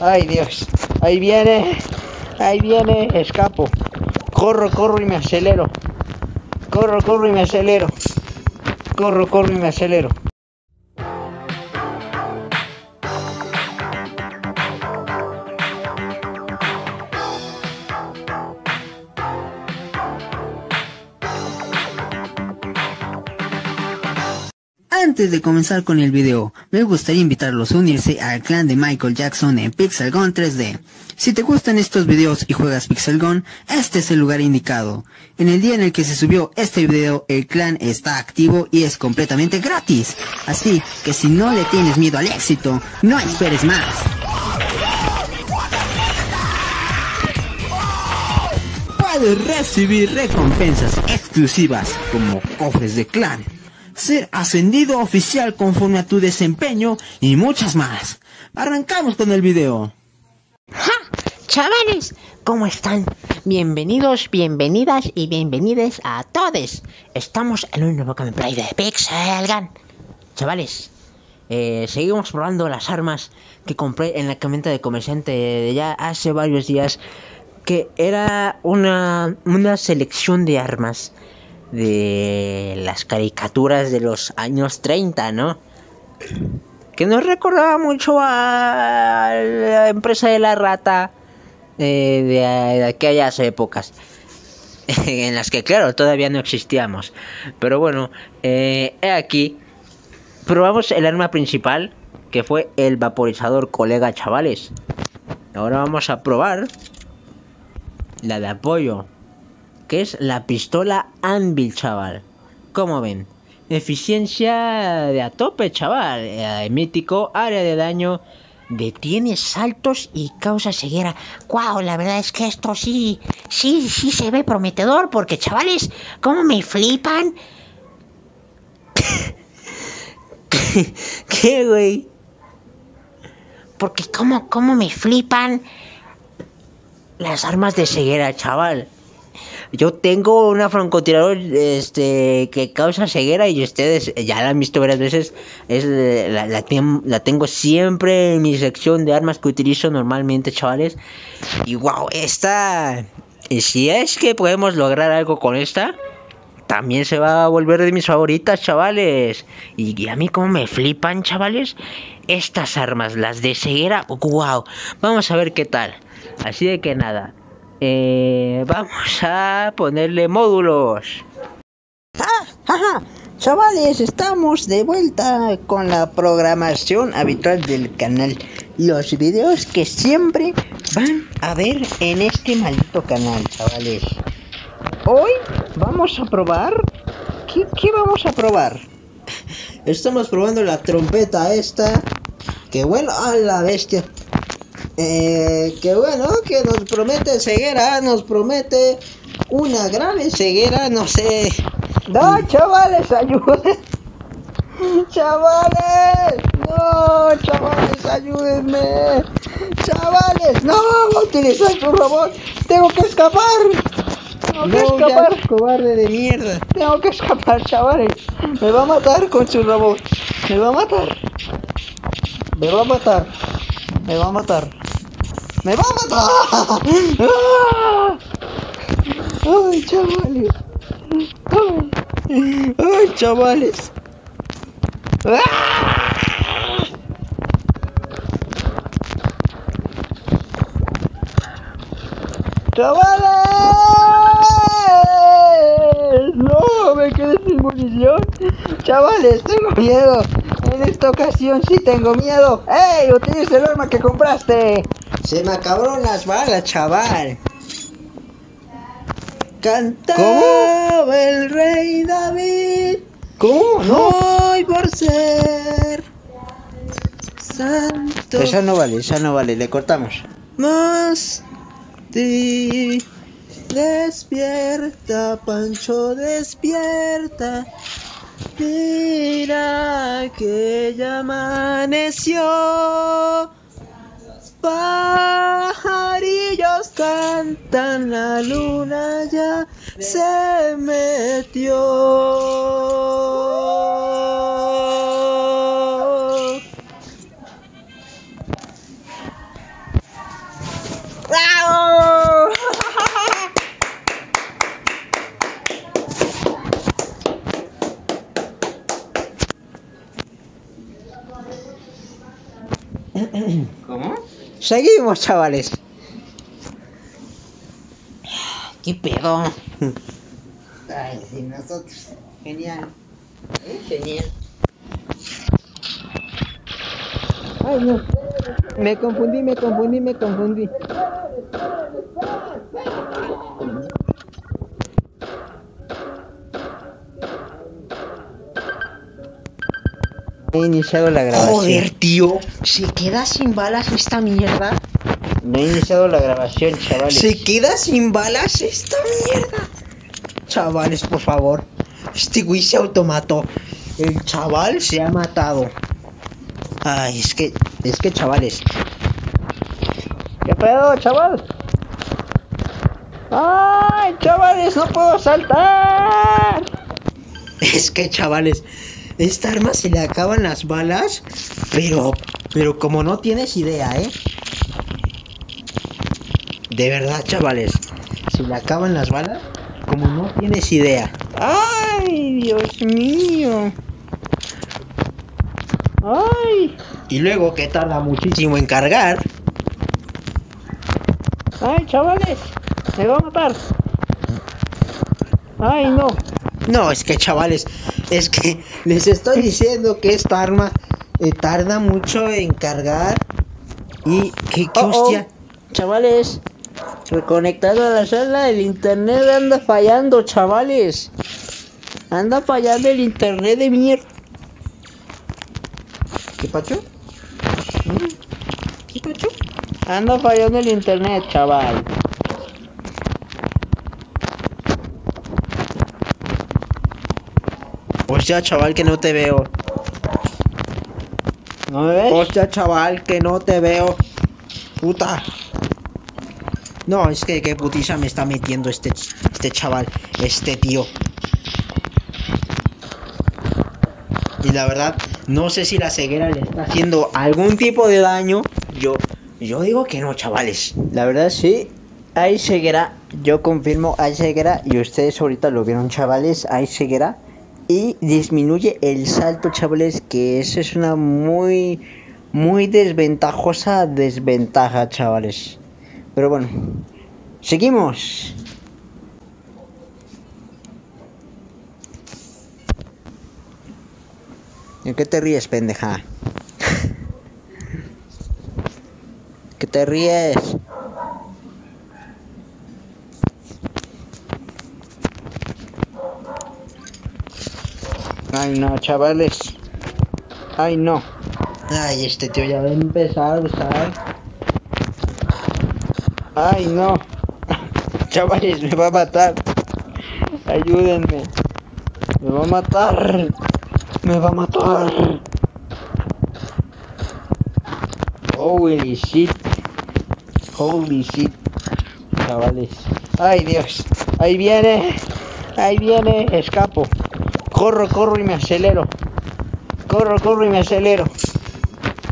Ay Dios, ahí viene, ahí viene, escapo. Corro, corro y me acelero. Corro, corro y me acelero. Corro, corro y me acelero. Antes de comenzar con el video, me gustaría invitarlos a unirse al clan de Michael Jackson en Pixelgon 3D. Si te gustan estos videos y juegas Pixelgon, este es el lugar indicado. En el día en el que se subió este video, el clan está activo y es completamente gratis. Así que si no le tienes miedo al éxito, no esperes más. Puedes recibir recompensas exclusivas como cofres de clan ser ascendido oficial conforme a tu desempeño y muchas más. Arrancamos con el video. Chavales, ¿cómo están? Bienvenidos, bienvenidas y bienvenides a todos. Estamos en un nuevo gameplay de Pixel Gun. Chavales, eh, seguimos probando las armas que compré en la camioneta de comerciante de ya hace varios días. Que era una, una selección de armas de las caricaturas de los años 30, ¿no? Que nos recordaba mucho a la empresa de la rata eh, de, aquellas épocas. en las que, claro, todavía no existíamos. Pero bueno, eh, aquí probamos el arma principal, que fue el vaporizador colega chavales. Ahora vamos a probar la de apoyo que es la pistola Anvil, chaval. Como ven? Eficiencia de a tope, chaval. Eh, mítico, área de daño, detiene saltos y causa ceguera. ¡Wow! La verdad es que esto sí, sí, sí se ve prometedor porque, chavales, ¿cómo me flipan? ¿Qué, güey? Porque, ¿cómo, ¿cómo me flipan las armas de ceguera, chaval? Yo tengo una francotirador este, que causa ceguera y ustedes ya la han visto varias veces. Es, la, la, tengo siempre en mi sección de armas que utilizo normalmente, chavales. Y wow, esta... Si es que podemos lograr algo con esta, también se va a volver de mis favoritas, chavales. Y, a mí como me flipan, chavales, estas armas, las de ceguera, wow. Vamos a ver qué tal. Así de que nada, eh, vamos a ponerle módulos. ¡Ah, Chavales, estamos de vuelta con la programación habitual del canal. Los videos que siempre van a ver en este maldito canal, chavales. Hoy vamos a probar... ¿Qué, qué vamos a probar? Estamos probando la trompeta esta. Que bueno, a la bestia. Eh, que bueno, que nos promete ceguera, nos promete una grave ceguera, no sé. No, chavales, ayuden. Chavales, no, chavales, ayúdenme. Chavales, no, utiliza su robot. Tengo que escapar. Tengo que escapar. cobarde de mierda. Tengo que escapar, chavales. Me va a matar con su robot. Me va a matar. Me va a matar. Me va a matar. ¡Me va a matar! ¡Ay, chavales! ¡Ay, chavales! ¡Chavales! ¡No! ¡Me quedé sin munición! ¡Chavales! ¡Tengo miedo! En esta ocasión sí tengo miedo. ¡Ey! Utiliza el arma que compraste. Se me acabaron las balas, chaval. Cantaba el rey David. ¿Cómo? No. Hoy por ser santo. Esa no vale, esa no vale, le cortamos. Más ti. Despierta, Pancho, despierta. Mira que ya amaneció. Pajarillos cantan, la luna ya se metió. Seguimos, chavales. ¿Qué pedo? Ay, sí, nosotros. Genial. ¿Eh? Genial. Ay, no. Me confundí, me confundí, me confundí. He iniciado la grabación. Joder, tío. ¿Se queda sin balas esta mierda? No he iniciado la grabación, chavales. ¿Se queda sin balas esta mierda? Chavales, por favor. Este güey se automató. El chaval se ha matado. Ay, es que, es que chavales. ¿Qué pedo, chaval? ¡Ay, chavales, no puedo saltar! Es que, chavales, esta arma se le acaban las balas, pero, pero como no tienes idea, ¿eh? De verdad, chavales, se le acaban las balas, como no tienes idea. ¡Ay, Dios mío! ¡Ay! Y luego que tarda muchísimo en cargar. ¡Ay, chavales! ¡Me va a matar! ¡Ay, no! No, es que chavales, es que les estoy diciendo que esta arma eh, tarda mucho en cargar. Y que, que Oh, oh. hostia. Chavales, reconectado a la sala, el internet anda fallando, chavales. Anda fallando el internet de mierda. ¿Qué pacho? ¿Qué pacho? Anda fallando el internet, chaval. Hostia, chaval, que no te veo. ¿No me ves? Hostia, chaval, que no te veo. Puta. No, es que qué putiza me está metiendo este, este chaval, este tío. Y la verdad, no sé si la ceguera le está haciendo algún tipo de daño. Yo, yo digo que no, chavales. La verdad sí, hay ceguera. Yo confirmo, hay ceguera. Y ustedes ahorita lo vieron, chavales. Hay ceguera. Y disminuye el salto, chavales. Que eso es una muy, muy desventajosa desventaja, chavales. Pero bueno, seguimos. ¿En qué te ríes, pendeja? ¿Qué te ríes? Ay no, chavales. Ay no. Ay, este tío ya va a empezar. Ay no. Chavales, me va a matar. Ayúdenme. Me va a matar. Me va a matar. Holy shit. Holy shit. Chavales. Ay Dios. Ahí viene. Ahí viene. Escapo. Corro, corro y me acelero. Corro, corro y me acelero.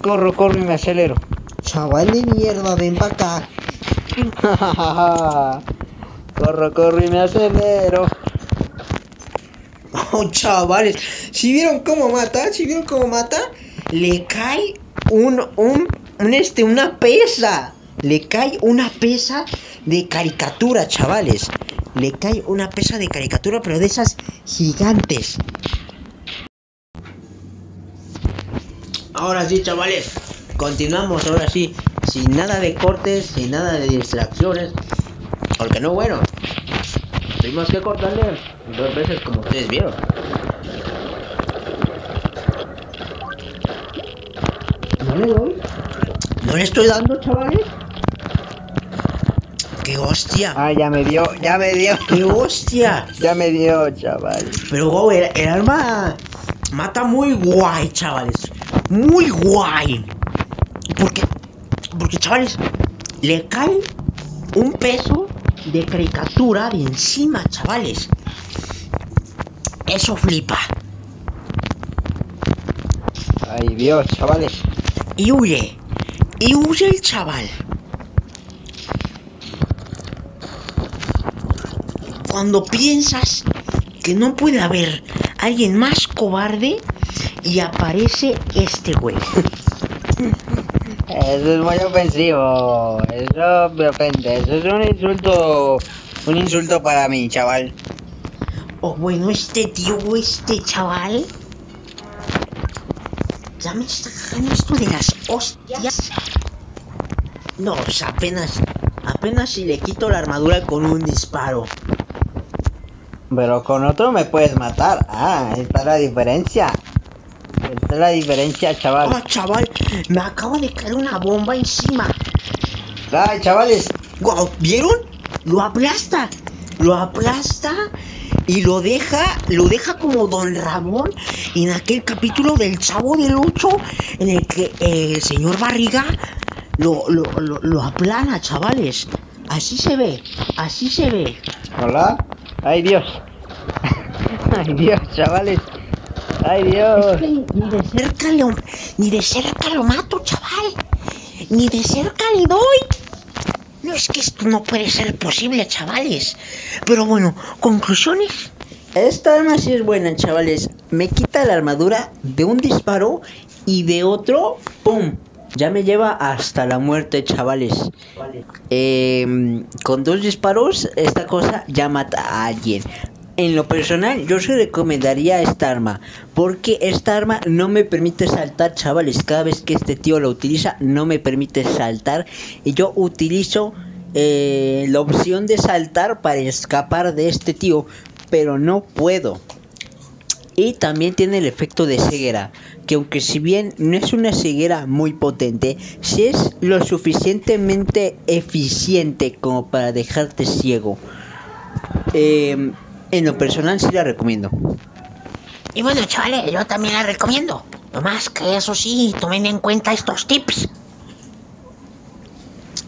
Corro, corro y me acelero. Chaval de mierda, ven para acá. corro, corro y me acelero. Oh, chavales, si vieron cómo mata, si vieron cómo mata, le cae un, un, un este, una pesa. Le cae una pesa de caricatura, chavales. Le cae una pesa de caricatura, pero de esas gigantes. Ahora sí, chavales. Continuamos, ahora sí. Sin nada de cortes, sin nada de distracciones. Porque no, bueno. Tuvimos que cortarle dos veces como ustedes vieron. ¿No le doy? ¿No le estoy dando, chavales? ¡Qué hostia! Ah, ya me dio, ya me dio. ¡Qué hostia! Ya me dio, chaval. Pero, go, el, el arma mata muy guay, chavales. Muy guay. Porque, porque, chavales, le cae un peso de caricatura de encima, chavales. Eso flipa. Ay, Dios, chavales. Y huye. Y huye el chaval. Cuando piensas que no puede haber alguien más cobarde y aparece este güey. Eso es muy ofensivo. Eso me ofende. Eso es un insulto. Un insulto para mí, chaval. O bueno, este tío, este chaval. Ya me está cagando esto de las hostias. No, o sea, apenas. Apenas si le quito la armadura con un disparo. Pero con otro me puedes matar. Ah, esta es la diferencia. Esta es la diferencia, chaval. Oh, chaval, me acaba de caer una bomba encima. Ay, chavales. Wow, ¿vieron? Lo aplasta. Lo aplasta y lo deja, lo deja como Don Ramón en aquel capítulo del Chavo del Ocho en el que el señor Barriga lo, lo, lo, lo aplana, chavales. Así se ve, así se ve. Hola. Ay, Dios. Ay, Dios, chavales. Ay, Dios. Ni de cerca lo, ni de cerca lo mato, chaval. Ni de cerca le doy. No es que esto no puede ser posible, chavales. Pero bueno, conclusiones. Esta arma sí es buena, chavales. Me quita la armadura de un disparo y de otro, ¡pum! Ya me lleva hasta la muerte, chavales. Eh, con dos disparos, esta cosa ya mata a alguien. En lo personal, yo sí recomendaría esta arma. Porque esta arma no me permite saltar, chavales. Cada vez que este tío lo utiliza, no me permite saltar. Y yo utilizo eh, la opción de saltar para escapar de este tío. Pero no puedo. Y también tiene el efecto de ceguera, que aunque si bien no es una ceguera muy potente, sí es lo suficientemente eficiente como para dejarte ciego. Eh, en lo personal sí la recomiendo. Y bueno, chavales, yo también la recomiendo. No más que eso sí, tomen en cuenta estos tips.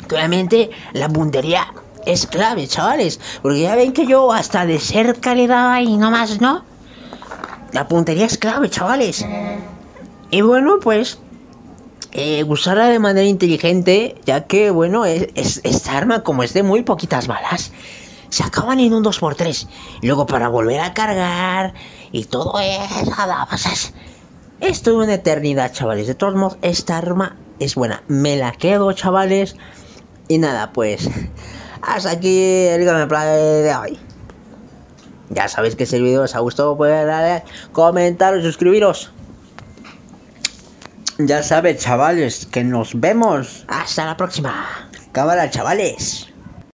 Que obviamente la puntería es clave, chavales. Porque ya ven que yo hasta de cerca le daba y no más, ¿no? La puntería es clave, chavales. Y bueno, pues eh, usarla de manera inteligente, ya que, bueno, es, es- esta arma, como es de muy poquitas balas, se acaban en un 2x3. Y luego para volver a cargar y todo eso, nada, pues es, es una eternidad, chavales. De todos modos, esta arma es buena. Me la quedo, chavales. Y nada, pues, hasta aquí el gameplay de hoy. Ya sabéis que si el vídeo os ha gustado, podéis darle, comentar y suscribiros. Ya sabes, chavales, que nos vemos. Hasta la próxima. Cámara, chavales.